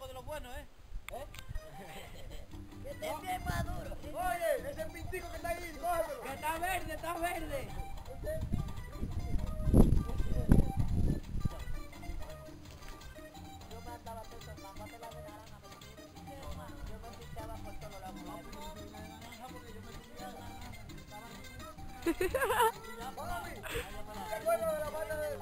de los buenos, ¿eh? Que esté bien maduro. Oye, ese pintico que está ahí, cógemelo. Que está verde, está verde. Yo me andaba mamá te la de naranja, me Yo me pintaba por todos lados. ¿Te acuerdas de la de, de, de,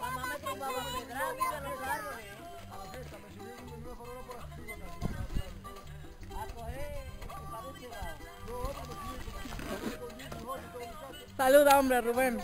mamá me tumbaba pedrada de los árboles. A la fiesta me subió una farola por arriba. casi. A coger para un cigarro. No, otro me subió. Con 10 y todo, muchacho. Saluda, hombre, Rubén.